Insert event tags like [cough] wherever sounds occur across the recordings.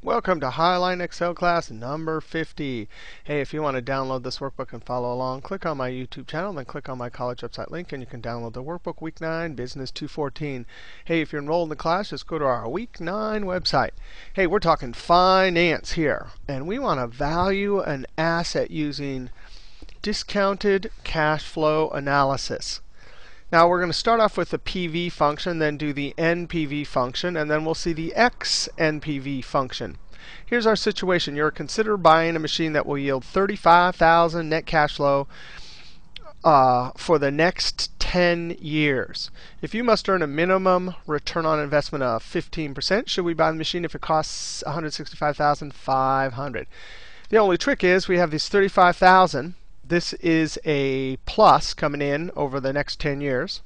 Welcome to Highline Excel class number 50. Hey, if you want to download this workbook and follow along, click on my YouTube channel, then click on my college website link, and you can download the workbook Week 9, Business 214. Hey, if you're enrolled in the class, just go to our Week 9 website. Hey, we're talking finance here, and we want to value an asset using discounted cash flow analysis. Now we're going to start off with the PV function, then do the NPV function, and then we'll see the XNPV function. Here's our situation. You're consider buying a machine that will yield 35,000 net cash flow uh, for the next 10 years. If you must earn a minimum return on investment of 15%, should we buy the machine if it costs 165,500? The only trick is we have these 35,000 this is a plus coming in over the next 10 years.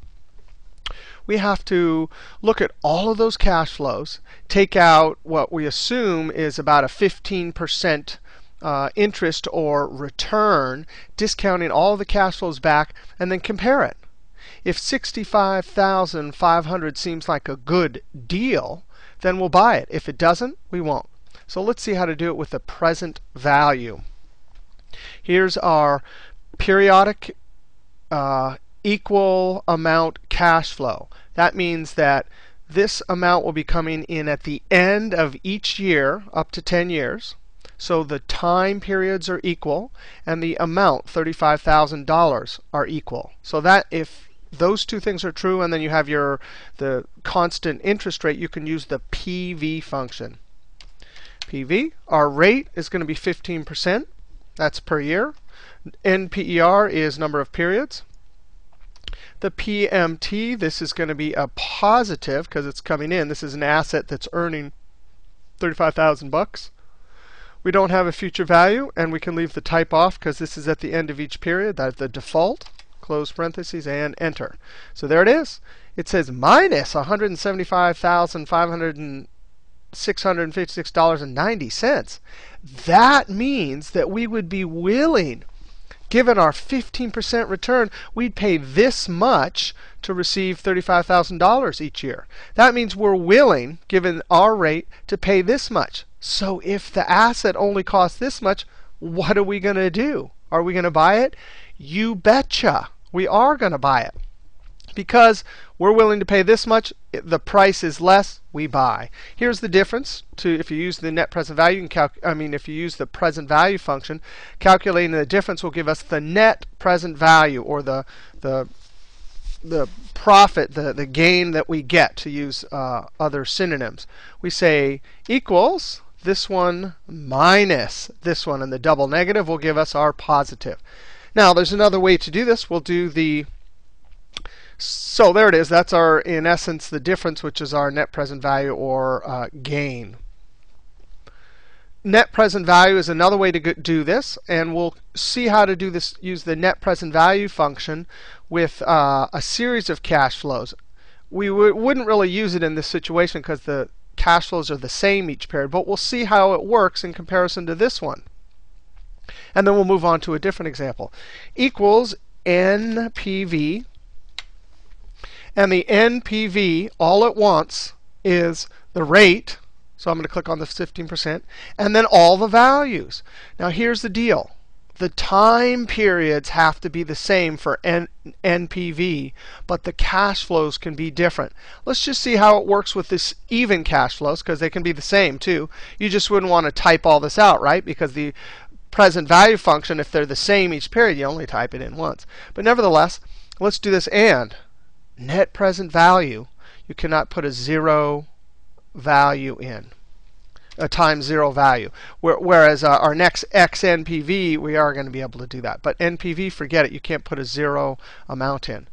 We have to look at all of those cash flows, take out what we assume is about a 15% uh, interest or return, discounting all the cash flows back, and then compare it. If 65,500 seems like a good deal, then we'll buy it. If it doesn't, we won't. So let's see how to do it with the present value. Here's our periodic uh, equal amount cash flow. That means that this amount will be coming in at the end of each year, up to 10 years. So the time periods are equal, and the amount, $35,000, are equal. So that if those two things are true, and then you have your the constant interest rate, you can use the PV function. PV, our rate is going to be 15%. That's per year. NPER is number of periods. The PMT, this is going to be a positive because it's coming in. This is an asset that's earning 35,000 bucks. We don't have a future value, and we can leave the type off because this is at the end of each period. That's the default. Close parentheses and enter. So there it is. It says minus 175,500 $656.90. That means that we would be willing, given our 15% return, we'd pay this much to receive $35,000 each year. That means we're willing, given our rate, to pay this much. So if the asset only costs this much, what are we going to do? Are we going to buy it? You betcha. We are going to buy it because we're willing to pay this much, the price is less, we buy. Here's the difference to if you use the net present value, I mean if you use the present value function, calculating the difference will give us the net present value or the the the profit, the, the gain that we get to use uh, other synonyms. We say equals this one minus this one, and the double negative will give us our positive. Now, there's another way to do this. We'll do the so there it is. That's our, in essence, the difference, which is our net present value or uh, gain. Net present value is another way to do this, and we'll see how to do this. Use the net present value function with uh, a series of cash flows. We wouldn't really use it in this situation because the cash flows are the same each period, but we'll see how it works in comparison to this one. And then we'll move on to a different example. Equals NPV and the NPV, all at once is the rate. So I'm going to click on the 15%, and then all the values. Now here's the deal. The time periods have to be the same for N NPV, but the cash flows can be different. Let's just see how it works with this even cash flows, because they can be the same too. You just wouldn't want to type all this out, right? Because the present value function, if they're the same each period, you only type it in once. But nevertheless, let's do this and net present value, you cannot put a zero value in, a times zero value. Whereas uh, our next xNPV, we are going to be able to do that. But NPV, forget it. You can't put a zero amount in.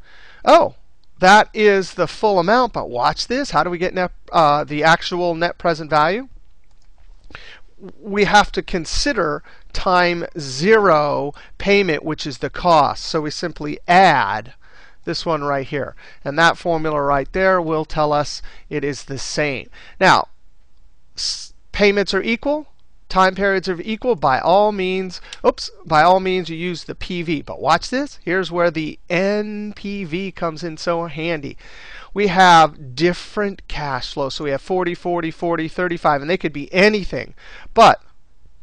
Oh, that is the full amount. But watch this. How do we get net, uh, the actual net present value? We have to consider time zero payment, which is the cost. So we simply add this one right here. And that formula right there will tell us it is the same. Now, payments are equal. Time periods are equal. By all means, oops, by all means, you use the PV. But watch this. Here's where the NPV comes in so handy. we have different cash flows. So we have 40, 40, 40, 35, and they could be anything. But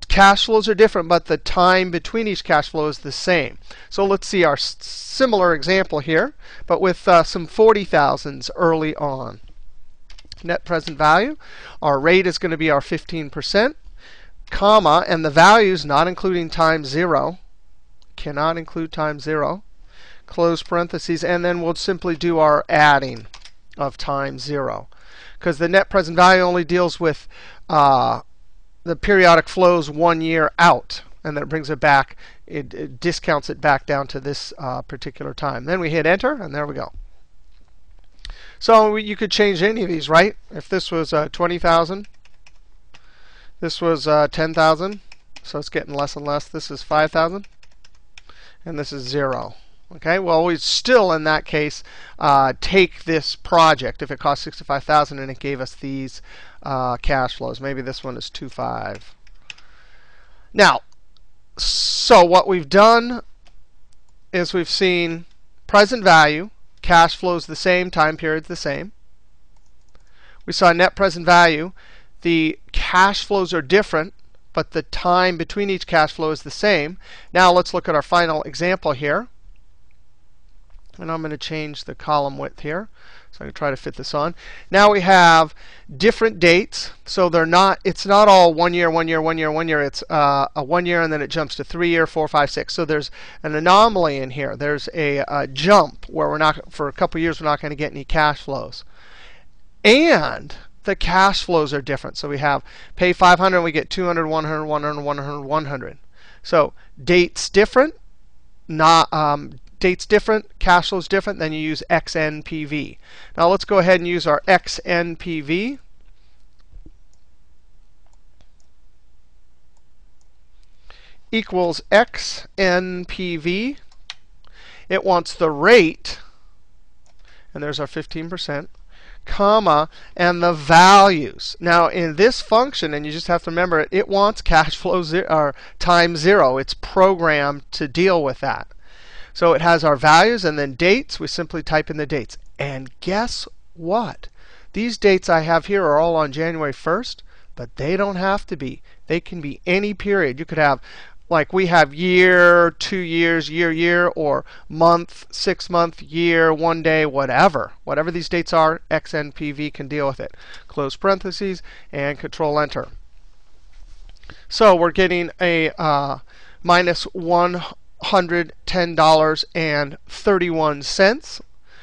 cash flows are different, but the time between each cash flow is the same. So let's see our similar example here, but with uh, some 40,000s early on. Net present value, our rate is going to be our 15%, comma, and the values not including time 0, cannot include time 0, close parentheses, and then we'll simply do our adding of time 0. Because the net present value only deals with uh, the periodic flows one year out. And then it brings it back, it, it discounts it back down to this uh, particular time. Then we hit enter, and there we go. So you could change any of these, right? If this was uh, 20,000, this was uh, 10,000, so it's getting less and less. This is 5,000, and this is 0. Okay, well, we still, in that case, uh, take this project if it cost 65000 and it gave us these uh, cash flows. Maybe this one is 2.5. Now, so what we've done is we've seen present value, cash flows the same, time period's the same. We saw net present value. The cash flows are different, but the time between each cash flow is the same. Now let's look at our final example here. And I'm going to change the column width here. So I'm going to try to fit this on. Now we have different dates. So they're not, it's not all one year, one year, one year, one year. It's uh, a one year and then it jumps to three year, four, five, six. So there's an anomaly in here. There's a, a jump where we're not, for a couple years, we're not going to get any cash flows. And the cash flows are different. So we have pay 500, we get 200, 100, 100, 100, 100. So dates different, not um, date's different, cash flow's different, then you use XNPV. Now let's go ahead and use our XNPV. equals XNPV. It wants the rate, and there's our 15%, comma, and the values. Now, in this function, and you just have to remember it, it wants cash flow zero, or time zero. It's programmed to deal with that. So it has our values and then dates. We simply type in the dates. And guess what? These dates I have here are all on January 1st, but they don't have to be. They can be any period. You could have, like we have year, two years, year, year, or month, six month, year, one day, whatever. Whatever these dates are, XNPV can deal with it. Close parentheses and Control Enter. So we're getting a uh, minus 1 $110.31.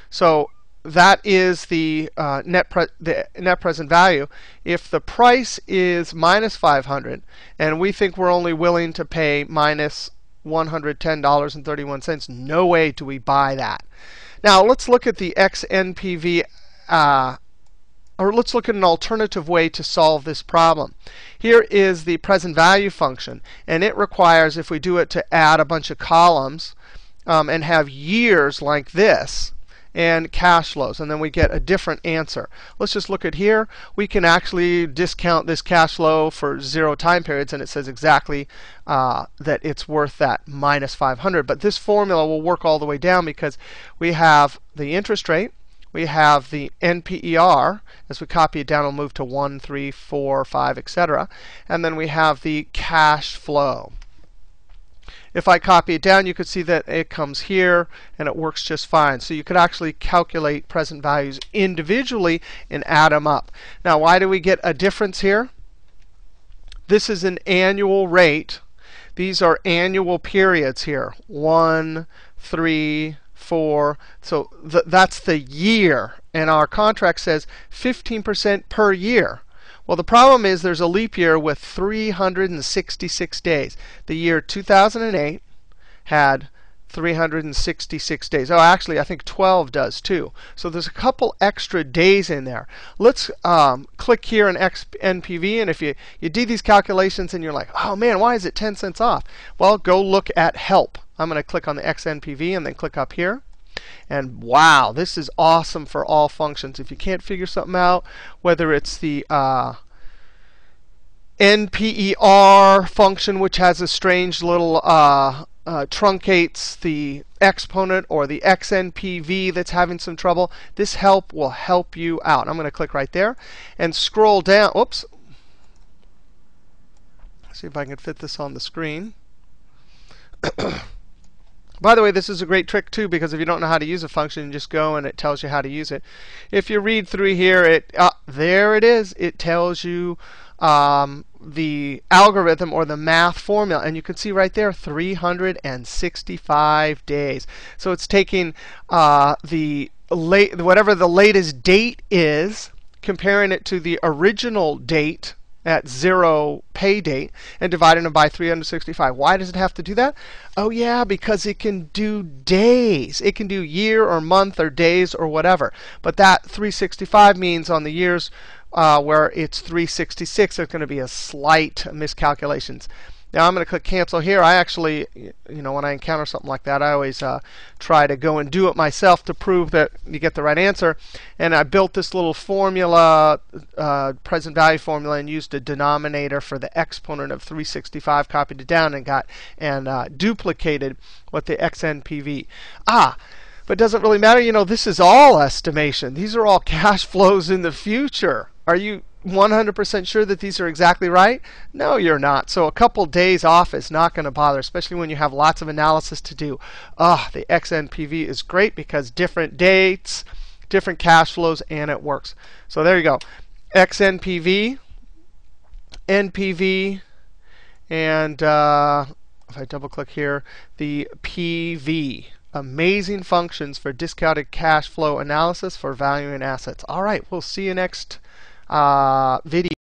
So that is the uh, net the net present value. If the price is minus 500 and we think we're only willing to pay minus $110.31, no way do we buy that. Now let's look at the XNPV uh, or let's look at an alternative way to solve this problem. Here is the present value function, and it requires, if we do it, to add a bunch of columns um, and have years like this and cash flows, and then we get a different answer. Let's just look at here. We can actually discount this cash flow for zero time periods, and it says exactly uh, that it's worth that minus 500. But this formula will work all the way down because we have the interest rate, we have the NPER. As we copy it down, it'll move to 1, 3, 4, 5, etc. And then we have the cash flow. If I copy it down, you can see that it comes here, and it works just fine. So you could actually calculate present values individually and add them up. Now, why do we get a difference here? This is an annual rate. These are annual periods here, 1, 3, so th that's the year. And our contract says 15% per year. Well, the problem is there's a leap year with 366 days. The year 2008 had 366 days. Oh, actually, I think 12 does too. So there's a couple extra days in there. Let's um, click here in XNPV, and if you, you do these calculations and you're like, oh man, why is it 10 cents off? Well, go look at help. I'm going to click on the XNPV and then click up here. And wow, this is awesome for all functions. If you can't figure something out, whether it's the uh, NPER function, which has a strange little uh, uh, truncates the exponent or the xNPV that's having some trouble, this help will help you out. I'm going to click right there and scroll down. Oops. See if I can fit this on the screen. [coughs] By the way, this is a great trick too because if you don't know how to use a function, you just go and it tells you how to use it. If you read through here, it uh, there it is. It tells you um, the algorithm or the math formula. And you can see right there 365 days. So it's taking uh, the late, whatever the latest date is, comparing it to the original date at zero pay date and dividing them by 365. Why does it have to do that? Oh, yeah, because it can do days. It can do year or month or days or whatever. But that 365 means on the years uh, where it's 366, there's going to be a slight miscalculations. Now I'm going to click cancel here. I actually, you know, when I encounter something like that, I always uh, try to go and do it myself to prove that you get the right answer. And I built this little formula, uh, present value formula, and used a denominator for the exponent of 365, copied it down, and got and uh, duplicated what the xNPV. Ah, but it doesn't really matter. You know, this is all estimation. These are all [laughs] cash flows in the future. Are you 100% sure that these are exactly right? No, you're not. So a couple days off is not going to bother, especially when you have lots of analysis to do. Ah, the XNPV is great because different dates, different cash flows, and it works. So there you go. XNPV, NPV, and uh, if I double click here, the PV. Amazing functions for discounted cash flow analysis for valuing assets. All right, we'll see you next uh, video.